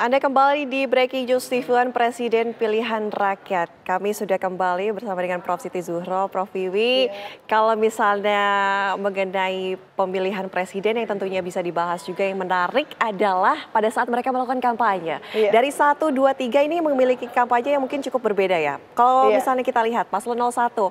Anda kembali di Breaking News TV Presiden Pilihan Rakyat. Kami sudah kembali bersama dengan Prof. Siti Zuhro, Prof. Wiwi. Yeah. Kalau misalnya mengenai pemilihan presiden yang tentunya bisa dibahas juga yang menarik adalah pada saat mereka melakukan kampanye. Yeah. Dari 1, 2, 3 ini memiliki kampanye yang mungkin cukup berbeda ya. Kalau yeah. misalnya kita lihat Paslon 01, uh,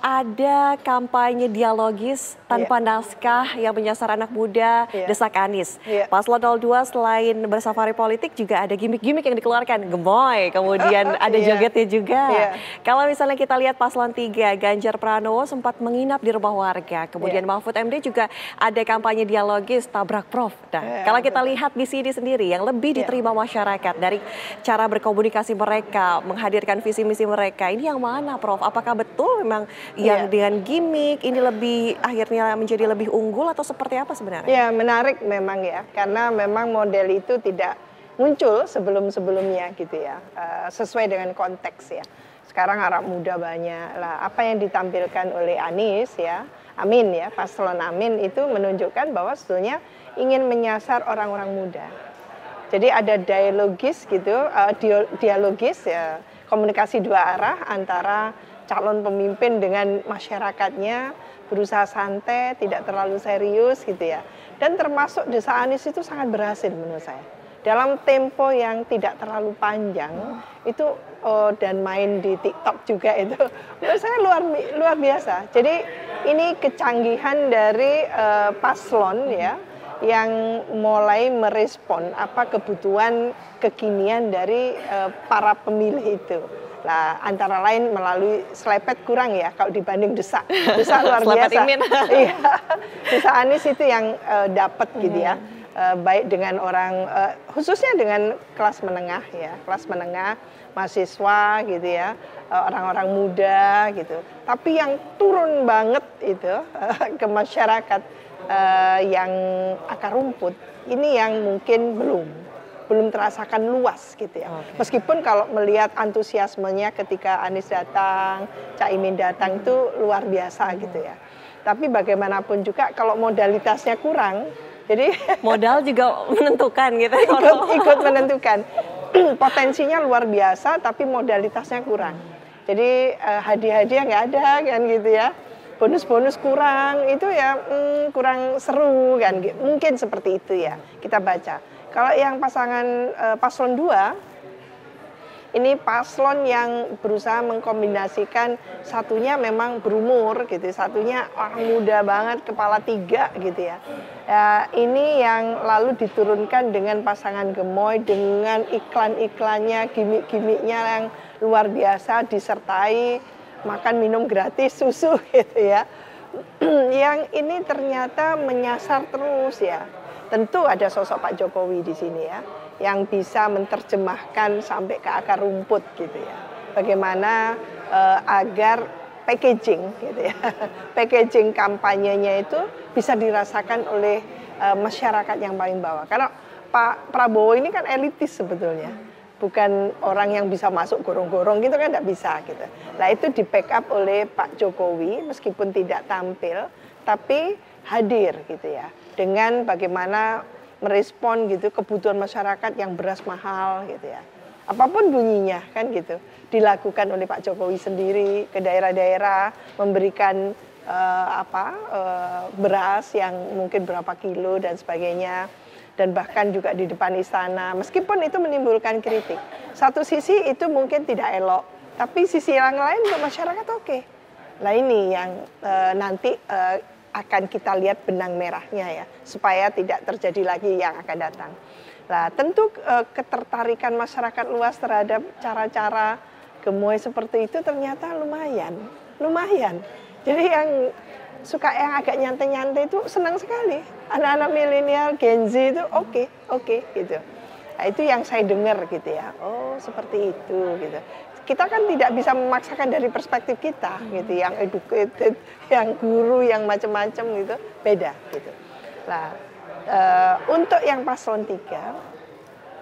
ada kampanye dialogis tanpa yeah. naskah yang menyasar anak muda, yeah. desak Anies. Yeah. Paslon 02 selain bersafari politik musik juga ada gimmick-gimmick yang dikeluarkan, gemoy, kemudian ada yeah. jogetnya juga. Yeah. Kalau misalnya kita lihat paslon 3, Ganjar Pranowo sempat menginap di rumah warga. Kemudian yeah. Mahfud MD juga ada kampanye dialogis tabrak prof. Nah, yeah, kalau kita lihat di sini sendiri yang lebih iya. diterima yeah. masyarakat dari cara berkomunikasi mereka, menghadirkan visi misi mereka, ini yang mana prof? Apakah betul memang yang yeah. dengan gimmick ini lebih akhirnya menjadi lebih unggul atau seperti apa sebenarnya? Ya, menarik memang ya. Karena memang model itu tidak muncul sebelum-sebelumnya gitu ya, uh, sesuai dengan konteks ya. Sekarang anak muda banyak lah. Apa yang ditampilkan oleh Anies ya, Amin ya, paslon Amin itu menunjukkan bahwa sebetulnya ingin menyasar orang-orang muda. Jadi ada dialogis gitu, uh, dialogis ya, komunikasi dua arah antara calon pemimpin dengan masyarakatnya berusaha santai, tidak terlalu serius gitu ya. Dan termasuk desa Anies itu sangat berhasil menurut saya dalam tempo yang tidak terlalu panjang itu oh, dan main di TikTok juga itu menurut saya luar luar biasa. Jadi ini kecanggihan dari uh, paslon ya yang mulai merespon apa kebutuhan kekinian dari uh, para pemilih itu. Lah antara lain melalui selepet kurang ya kalau dibanding desak. Desak luar biasa. Iya. Desak Anies itu yang uh, dapat gitu ya uh, baik dengan orang uh, khususnya dengan kelas menengah ya kelas menengah mahasiswa gitu ya uh, orang-orang muda gitu tapi yang turun banget itu uh, ke masyarakat uh, yang akar rumput ini yang mungkin belum belum terasakan luas gitu ya. Okay. Meskipun kalau melihat antusiasmenya ketika Anies datang, Caimin datang itu luar biasa gitu ya. Tapi bagaimanapun juga kalau modalitasnya kurang, jadi modal juga menentukan gitu. ikut, ikut menentukan. Potensinya luar biasa tapi modalitasnya kurang. Jadi uh, hadiah-hadiah nggak ada kan gitu ya. Bonus-bonus kurang itu ya hmm, kurang seru kan. Mungkin seperti itu ya kita baca. Kalau yang pasangan uh, paslon 2 ini paslon yang berusaha mengkombinasikan satunya memang berumur gitu, satunya orang muda banget, kepala tiga gitu ya. ya ini yang lalu diturunkan dengan pasangan gemoy dengan iklan-iklannya, gimmick-gimmicknya yang luar biasa disertai makan minum gratis susu gitu ya. yang ini ternyata menyasar terus ya. Tentu ada sosok Pak Jokowi di sini ya yang bisa menerjemahkan sampai ke akar rumput gitu ya. Bagaimana uh, agar packaging gitu ya. packaging kampanyenya itu bisa dirasakan oleh uh, masyarakat yang paling bawah. Karena Pak Prabowo ini kan elitis sebetulnya. Bukan orang yang bisa masuk gorong-gorong gitu kan tidak bisa gitu. Nah itu di backup oleh Pak Jokowi meskipun tidak tampil tapi hadir gitu ya. Dengan bagaimana merespon gitu kebutuhan masyarakat yang beras mahal gitu ya. Apa pun bunyinya kan gitu. Dilakukan oleh Pak Jokowi sendiri ke daerah-daerah memberikan uh, apa uh, beras yang mungkin berapa kilo dan sebagainya dan bahkan juga di depan istana meskipun itu menimbulkan kritik. Satu sisi itu mungkin tidak elok, tapi sisi yang lain untuk masyarakat oke. Okay. Nah ini yang uh, nanti uh, akan kita lihat benang merahnya ya supaya tidak terjadi lagi yang akan datang. Nah, tentu uh, ketertarikan masyarakat luas terhadap cara-cara gemoy seperti itu ternyata lumayan, lumayan. Jadi yang suka yang agak nyantai-nyantai itu senang sekali. Anak-anak milenial Gen Z itu oke, okay, oke okay, gitu. Nah, itu yang saya dengar gitu ya. Oh, seperti itu gitu kita kan tidak bisa memaksakan dari perspektif kita gitu. Yang educated yang guru yang macam-macam gitu beda gitu. Nah e, untuk yang paslon tiga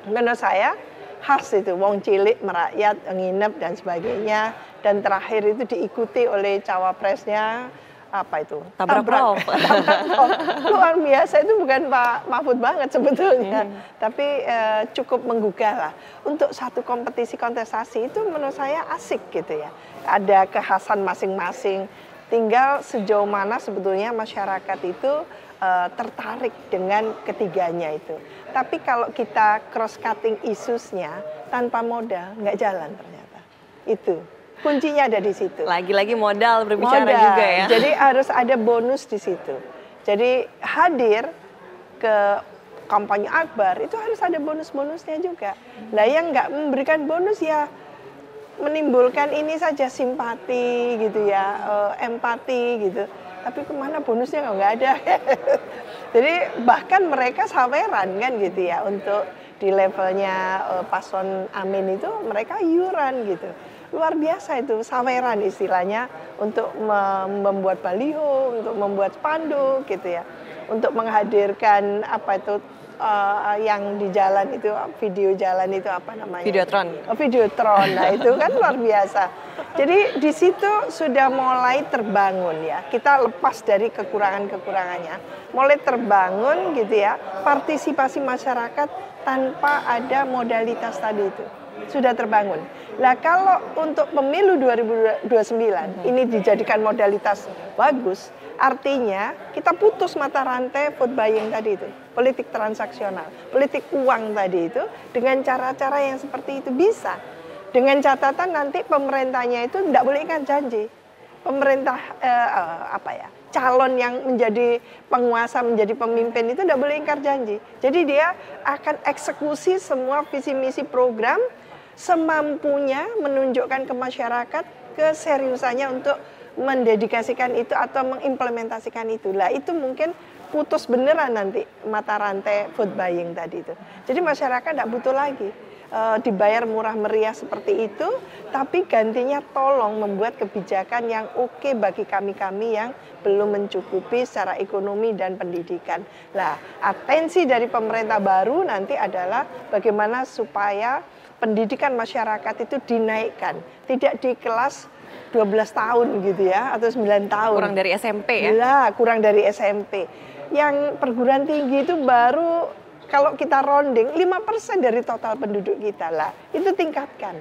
menurut saya khas itu wong cilik merakyat nginep dan sebagainya. Dan terakhir itu diikuti oleh cawapresnya apa itu? Tabrak, tabrak, tabrak luar biasa itu bukan Pak Mahfud banget sebetulnya. Hmm. tapi uh, cukup menggugah lah. Untuk satu kompetisi kontestasi itu menurut saya asik gitu ya. Ada kekhasan masing-masing. Tinggal sejauh mana sebetulnya masyarakat itu uh, tertarik dengan ketiganya itu. Tapi kalau kita cross cutting isusnya tanpa modal nggak jalan ternyata. Itu kuncinya ada di situ. Lagi-lagi modal berbicara modal. juga ya. Jadi harus ada bonus di situ. Jadi hadir ke kampanye akbar itu harus ada bonus-bonusnya juga. Nah yang nggak memberikan bonus ya menimbulkan ini saja simpati gitu ya, uh, empati gitu. Tapi ke mana bonusnya kalau nggak ada? Jadi bahkan mereka saweran kan gitu ya untuk di levelnya uh, paslon Amin itu mereka iuran gitu luar biasa itu saweran istilahnya untuk membuat baliho, untuk membuat spanduk gitu ya, untuk menghadirkan apa itu uh, yang di jalan itu video jalan itu apa namanya? Videotron. Oh, videotron. Nah, itu kan luar biasa. Jadi di situ sudah mulai terbangun ya. Kita lepas dari kekurangan-kekurangannya. Mulai terbangun gitu ya, partisipasi masyarakat tanpa ada modalitas tadi itu sudah terbangun. Nah kalau untuk pemilu 2029 hmm. ini dijadikan modalitas bagus, artinya kita putus mata rantai vote buying tadi itu, politik transaksional, politik uang tadi itu dengan cara-cara yang seperti itu bisa. Dengan catatan nanti pemerintahnya itu tidak boleh ikan janji. Pemerintah eh, eh, apa ya? calon yang menjadi penguasa, menjadi pemimpin itu tidak boleh ingkar janji. Jadi dia akan eksekusi semua visi misi program semampunya menunjukkan ke masyarakat keseriusannya untuk mendedikasikan itu atau mengimplementasikan itu. Lah itu mungkin putus beneran nanti mata rantai food buying tadi itu. Jadi masyarakat tidak butuh lagi e, dibayar murah meriah seperti itu, tapi gantinya tolong membuat kebijakan yang oke okay bagi kami-kami yang belum mencukupi secara ekonomi dan pendidikan. Lah, atensi dari pemerintah baru nanti adalah bagaimana supaya pendidikan masyarakat itu dinaikkan, tidak di kelas 12 tahun gitu ya atau 9 tahun. Kurang dari SMP ya? Lah, kurang dari SMP. Yang perguruan tinggi itu baru kalau kita rounding 5% dari total penduduk kita lah. Itu tingkatkan.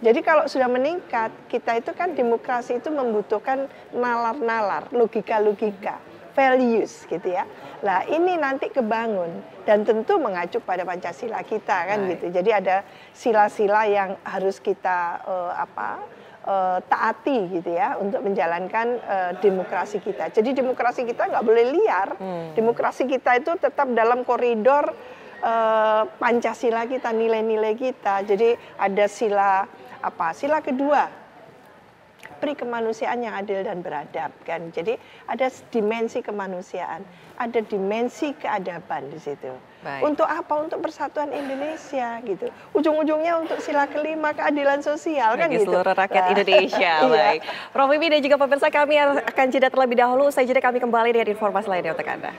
Jadi kalau sudah meningkat, kita itu kan demokrasi itu membutuhkan nalar-nalar, logika-logika values gitu ya. Lah ini nanti kebangun dan tentu mengacu pada Pancasila kita kan Baik. gitu. Jadi ada sila-sila yang harus kita uh, apa uh, taati gitu ya untuk menjalankan uh, demokrasi kita. Jadi demokrasi kita nggak boleh liar. Hmm. Demokrasi kita itu tetap dalam koridor uh, Pancasila kita, nilai-nilai kita. Jadi ada sila apa? Sila kedua pri kemanusiaan yang adil dan beradab kan. Jadi ada dimensi kemanusiaan, ada dimensi keadaban di situ. Baik. Untuk apa? Untuk persatuan Indonesia gitu. Ujung-ujungnya untuk sila kelima keadilan sosial kan Bagi gitu. seluruh rakyat nah, Indonesia. Iya. Baik. Prof dan juga pemirsa kami akan jeda terlebih dahulu. Usai jeda kami kembali dengan informasi lainnya untuk Anda.